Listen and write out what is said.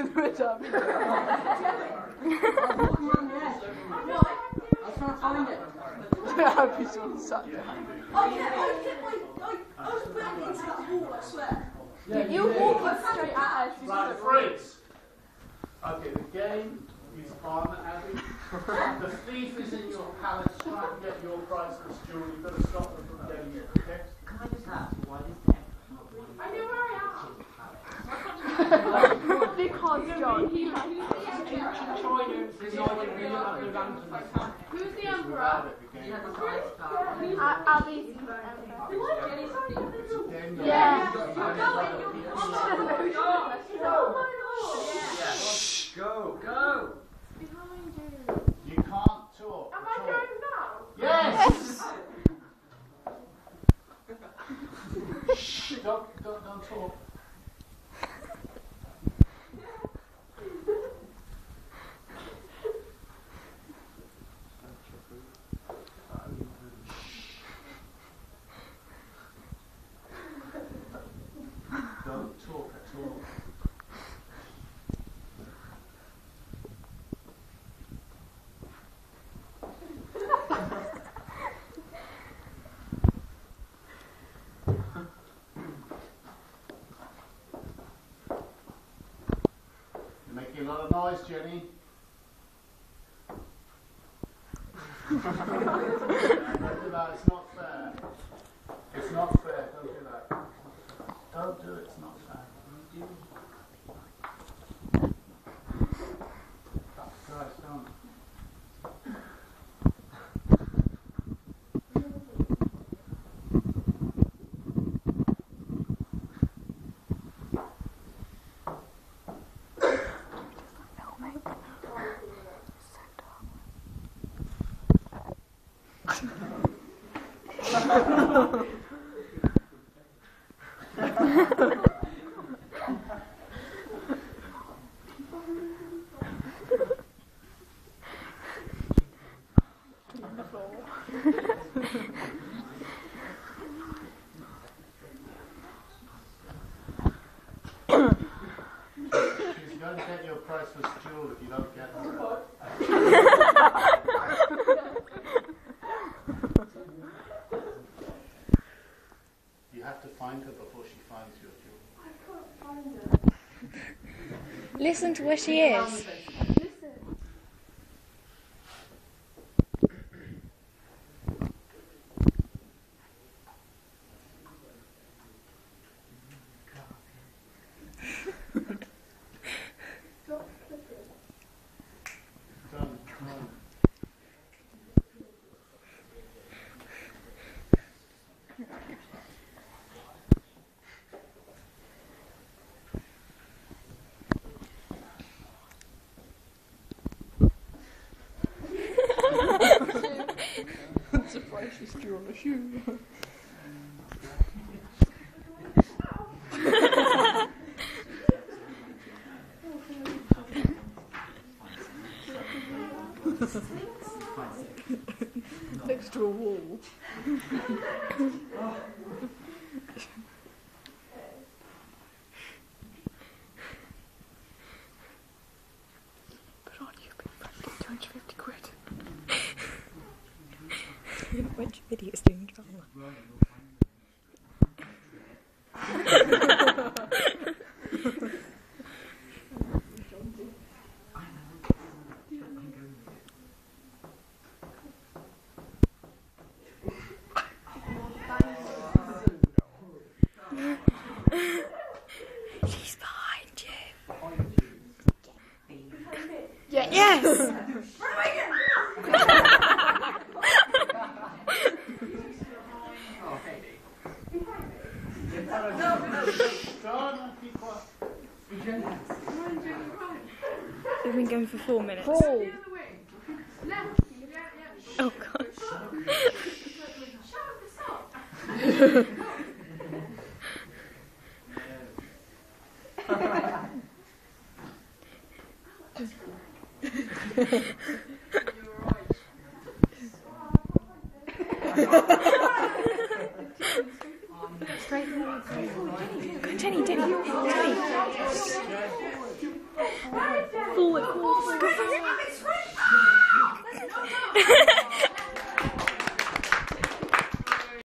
Which I'm I can't find it. happy to sat down. Oh yeah, I get my, I, I was back into that wall, I swear. Yeah, You walk us straight at us. Right, freeze. Okay, the game is on, Abby. the thief is in your palace trying to get your priceless jewel. You've got to stop them from getting it, okay? Can I just ask why text not I know where I am. Because John, he random Who's the emperor? A- Abby's. Game Yeah. Oh. Go! Go! You can't talk. Am I going now? Yes! Shh, don't, don't, don't talk. Of noise, Jenny. don't do that, it's not fair. It's not fair, don't do that. Don't do it, it's not fair. Guys, don't. Going to get your priceless jewel if you don't get her. You have to find her before she finds your jewel. Listen to where she is. She's still on the shoe. Next to a wall. Which video's doing drama? We've been going for four minutes. Crawl. Left. Yeah, yeah. Oh god. Shut this up. Straight forward. Go, Jenny, Jenny, Jenny. Oh Forward,